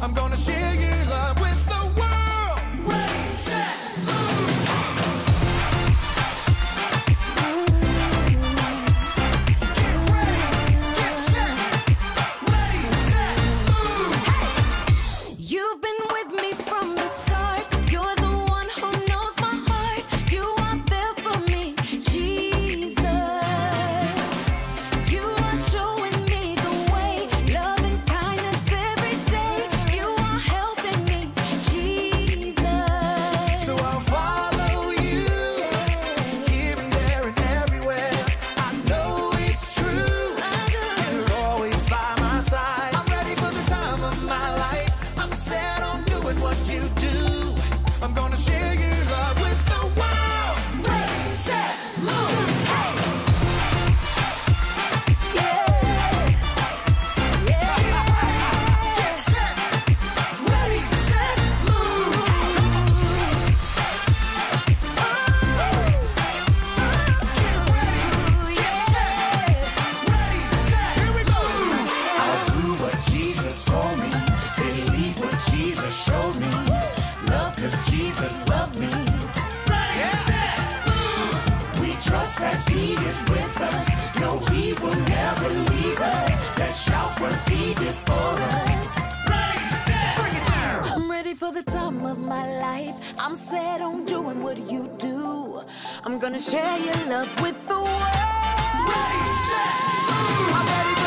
I'm gonna share your I'm gonna share your love with the world. Ready, set,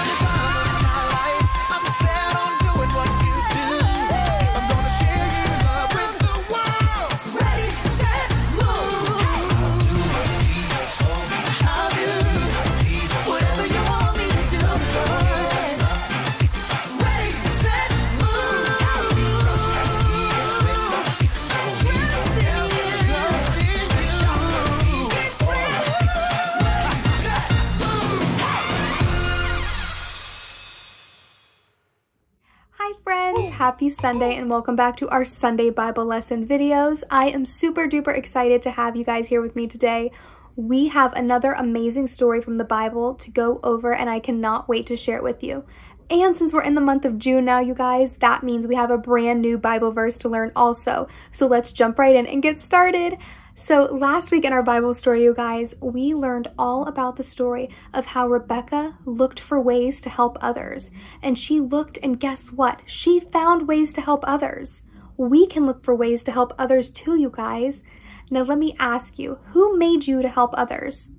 Hi friends, happy Sunday and welcome back to our Sunday Bible lesson videos. I am super duper excited to have you guys here with me today. We have another amazing story from the Bible to go over and I cannot wait to share it with you. And since we're in the month of June now, you guys, that means we have a brand new Bible verse to learn also. So let's jump right in and get started. So last week in our Bible story, you guys, we learned all about the story of how Rebecca looked for ways to help others. And she looked and guess what? She found ways to help others. We can look for ways to help others too, you guys. Now let me ask you, who made you to help others?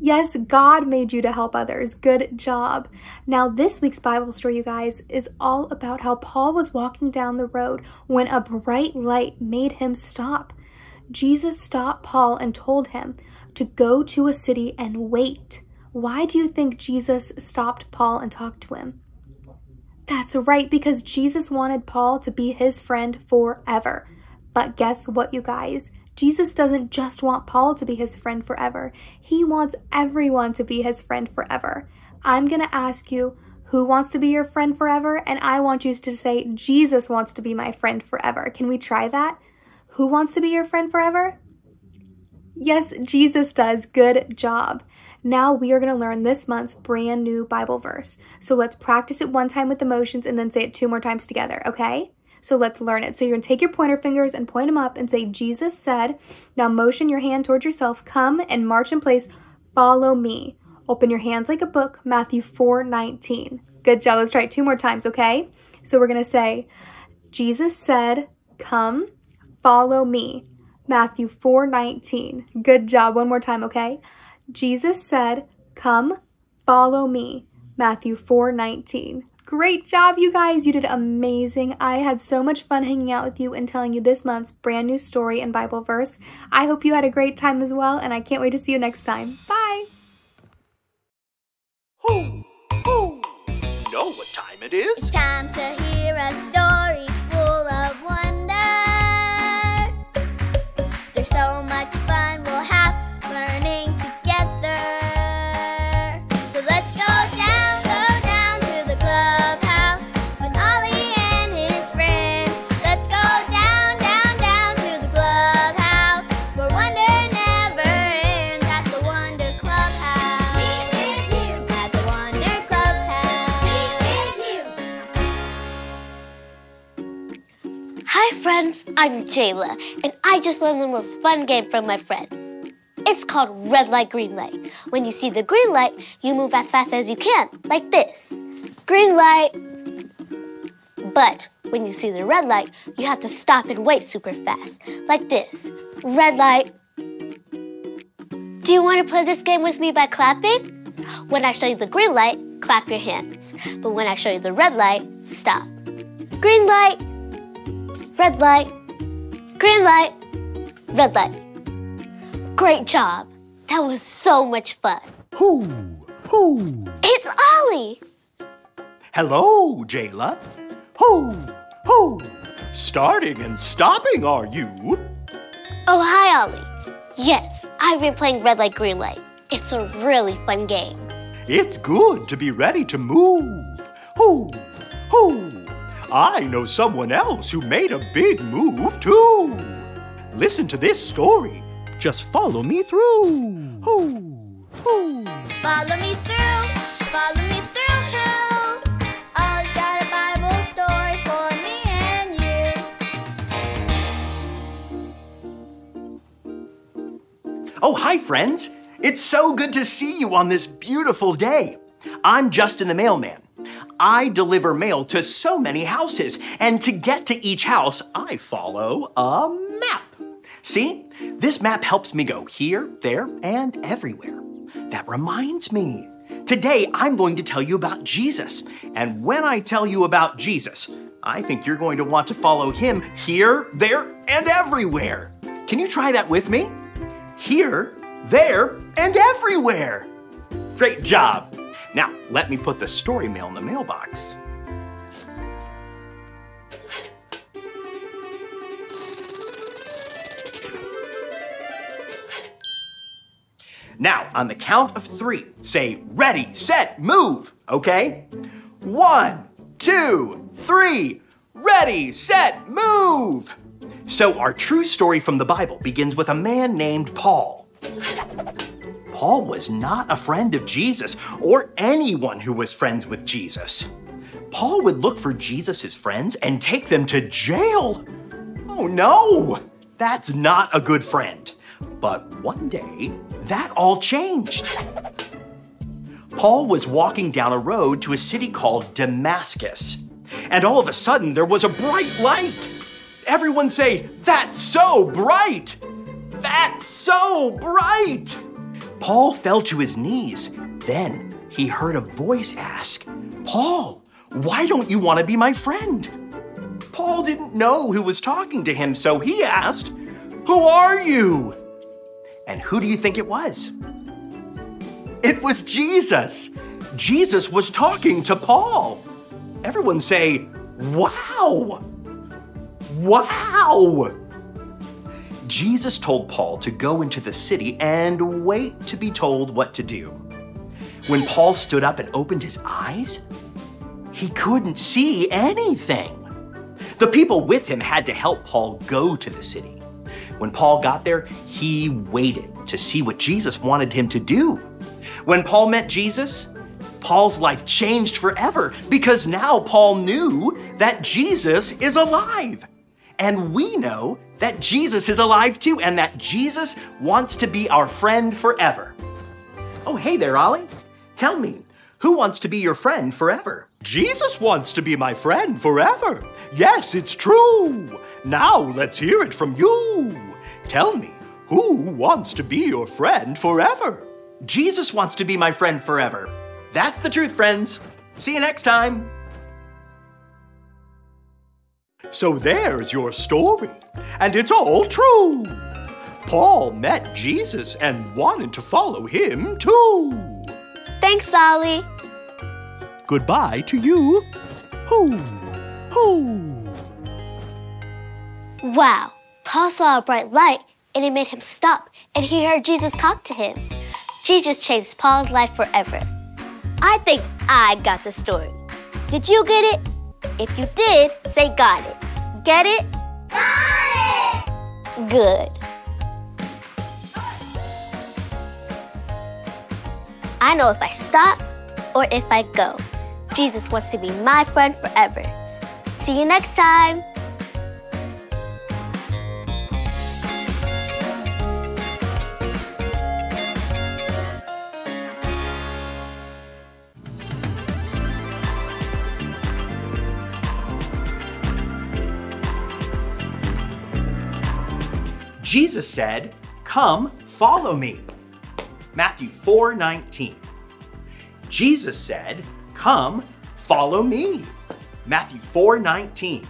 Yes, God made you to help others. Good job. Now, this week's Bible story, you guys, is all about how Paul was walking down the road when a bright light made him stop. Jesus stopped Paul and told him to go to a city and wait. Why do you think Jesus stopped Paul and talked to him? That's right, because Jesus wanted Paul to be his friend forever. But guess what, you guys? Jesus doesn't just want Paul to be his friend forever. He wants everyone to be his friend forever. I'm going to ask you, who wants to be your friend forever? And I want you to say, Jesus wants to be my friend forever. Can we try that? Who wants to be your friend forever? Yes, Jesus does. Good job. Now we are going to learn this month's brand new Bible verse. So let's practice it one time with emotions and then say it two more times together, okay? So let's learn it. So you're going to take your pointer fingers and point them up and say, Jesus said, now motion your hand towards yourself, come and march in place, follow me. Open your hands like a book, Matthew 4, 19. Good job. Let's try it two more times, okay? So we're going to say, Jesus said, come, follow me. Matthew 4, 19. Good job. One more time, okay? Jesus said, come, follow me. Matthew 4, 19. Great job, you guys. You did amazing. I had so much fun hanging out with you and telling you this month's brand new story and Bible verse. I hope you had a great time as well, and I can't wait to see you next time. Bye. Hoo, hoo. know what time it is. Time to hear a story I'm Jayla, and I just learned the most fun game from my friend. It's called Red Light, Green Light. When you see the green light, you move as fast as you can, like this. Green light. But when you see the red light, you have to stop and wait super fast, like this. Red light. Do you want to play this game with me by clapping? When I show you the green light, clap your hands. But when I show you the red light, stop. Green light, red light, green light, red light. Great job. That was so much fun. Who? Who? It's Ollie. Hello, Jayla. Who? Who? Starting and stopping, are you? Oh, hi, Ollie. Yes, I've been playing red light, green light. It's a really fun game. It's good to be ready to move. Who? Who? I know someone else who made a big move too. Listen to this story. Just follow me through. Who? Who? Follow me through, follow me through. Who? Ollie's got a Bible story for me and you. Oh, hi, friends. It's so good to see you on this beautiful day. I'm Justin the mailman. I deliver mail to so many houses, and to get to each house, I follow a map. See, this map helps me go here, there, and everywhere. That reminds me. Today, I'm going to tell you about Jesus. And when I tell you about Jesus, I think you're going to want to follow him here, there, and everywhere. Can you try that with me? Here, there, and everywhere. Great job. Now, let me put the story mail in the mailbox. Now, on the count of three, say ready, set, move, okay? One, two, three, ready, set, move. So, our true story from the Bible begins with a man named Paul. Paul was not a friend of Jesus or anyone who was friends with Jesus. Paul would look for Jesus' friends and take them to jail. Oh no, that's not a good friend. But one day, that all changed. Paul was walking down a road to a city called Damascus, and all of a sudden there was a bright light. Everyone say, That's so bright! That's so bright! Paul fell to his knees. Then he heard a voice ask, Paul, why don't you want to be my friend? Paul didn't know who was talking to him, so he asked, Who are you? And who do you think it was? It was Jesus. Jesus was talking to Paul. Everyone say, Wow! Wow! Jesus told Paul to go into the city and wait to be told what to do. When Paul stood up and opened his eyes, he couldn't see anything. The people with him had to help Paul go to the city. When Paul got there, he waited to see what Jesus wanted him to do. When Paul met Jesus, Paul's life changed forever because now Paul knew that Jesus is alive. And we know that Jesus is alive too, and that Jesus wants to be our friend forever. Oh, hey there, Ollie. Tell me, who wants to be your friend forever? Jesus wants to be my friend forever. Yes, it's true. Now let's hear it from you. Tell me, who wants to be your friend forever? Jesus wants to be my friend forever. That's the truth, friends. See you next time. So there's your story, and it's all true. Paul met Jesus and wanted to follow him too. Thanks, Ollie. goodbye to you. Hoo, hoo. Wow. Paul saw a bright light and it made him stop and he heard Jesus talk to him. Jesus changed Paul's life forever. I think I got the story. Did you get it? If you did, say got it. Get it? Got it! Good. I know if I stop or if I go. Jesus wants to be my friend forever. See you next time. Jesus said, Come, follow me. Matthew 4 19. Jesus said, Come, follow me. Matthew 4 19.